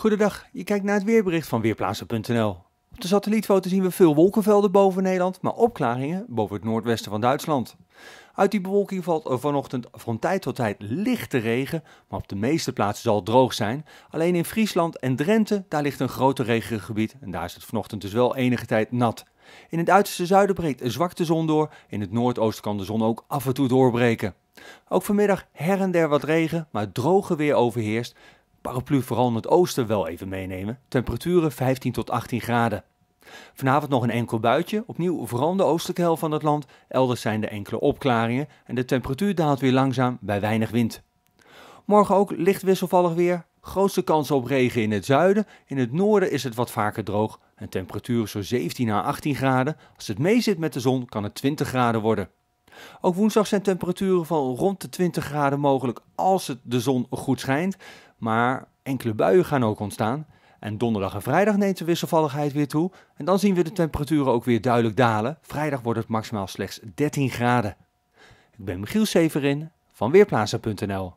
Goedendag, je kijkt naar het weerbericht van Weerplaatsen.nl. Op de satellietfoto zien we veel wolkenvelden boven Nederland, maar opklaringen boven het noordwesten van Duitsland. Uit die bewolking valt vanochtend van tijd tot tijd lichte regen, maar op de meeste plaatsen zal het droog zijn. Alleen in Friesland en Drenthe, daar ligt een groter regengebied en daar is het vanochtend dus wel enige tijd nat. In het uiterste zuiden breekt een zwakte zon door, in het noordoosten kan de zon ook af en toe doorbreken. Ook vanmiddag her en der wat regen, maar droge weer overheerst. Paraplu vooral in het oosten wel even meenemen. Temperaturen 15 tot 18 graden. Vanavond nog een enkel buitje, opnieuw vooral in de oostelijke helft van het land. Elders zijn er enkele opklaringen en de temperatuur daalt weer langzaam bij weinig wind. Morgen ook licht wisselvallig weer. Grootste kans op regen in het zuiden. In het noorden is het wat vaker droog. En temperatuur zo 17 à 18 graden. Als het meezit met de zon kan het 20 graden worden. Ook woensdag zijn temperaturen van rond de 20 graden mogelijk als het de zon goed schijnt. Maar enkele buien gaan ook ontstaan. En donderdag en vrijdag neemt de wisselvalligheid weer toe. En dan zien we de temperaturen ook weer duidelijk dalen. Vrijdag wordt het maximaal slechts 13 graden. Ik ben Michiel Severin van Weerplaatsen.nl